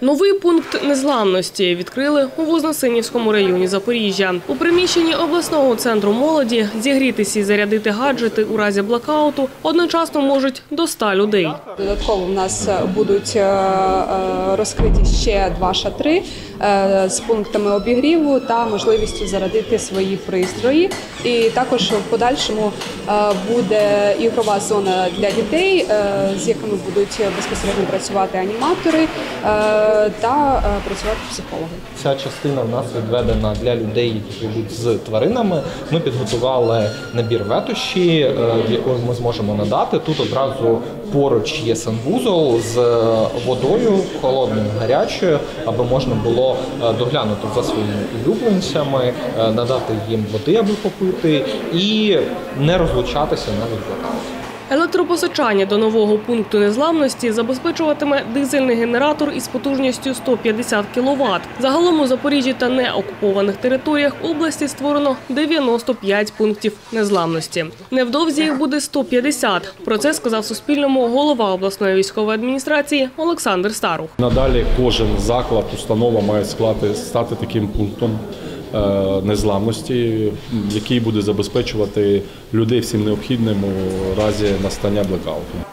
Новий пункт незламності відкрили у Вознесенівському районі Запоріжжя. У приміщенні обласного центру молоді зігрітися і зарядити гаджети у разі блокауту одночасно можуть до 100 людей. Додатково в нас будуть е, е, розкриті ще два шатри е, з пунктами обігріву та можливістю зарядити свої пристрої. І також в подальшому е, буде ігрова зона для дітей, е, з якими будуть безпосередньо працювати аніматори е, та е, працювати психологи. Ця частина в нас відведена для людей, які живуть з тваринами. Ми підготували набір ветоші, е, якої ми зможемо надати. Тут одразу поруч є санвузол з водою, холодною, гарячою, аби можна було е, доглянути за своїми улюбленцями, е, надати їм води, аби попити, і не розлучатися навіть. Електропостачання до нового пункту незламності забезпечуватиме дизельний генератор із потужністю 150 кВт. Загалом у Запоріжжі та неокупованих територіях області створено 95 пунктів незламності. Невдовзі їх буде 150. Про це сказав Суспільному голова обласної військової адміністрації Олександр Старух. Надалі кожен заклад, установа має склати, стати таким пунктом незламності, який буде забезпечувати людей всім необхідним у разі настання блекауту.